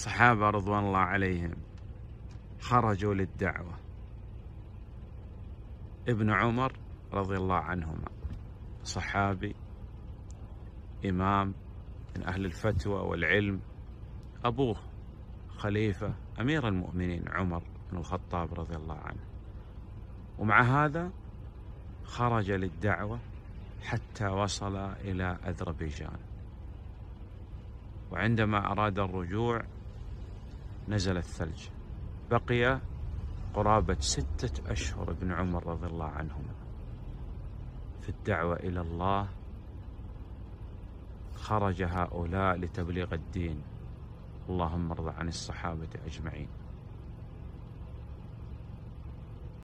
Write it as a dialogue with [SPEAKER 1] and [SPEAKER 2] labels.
[SPEAKER 1] صحابة رضوان الله عليهم خرجوا للدعوة. ابن عمر رضي الله عنهما صحابي إمام من أهل الفتوى والعلم أبوه خليفة أمير المؤمنين عمر بن الخطاب رضي الله عنه. ومع هذا خرج للدعوة حتى وصل إلى أذربيجان. وعندما أراد الرجوع نزل الثلج. بقي قرابة ستة أشهر ابن عمر رضي الله عنهما. في الدعوة إلى الله خرج هؤلاء لتبليغ الدين. اللهم ارض عن الصحابة أجمعين.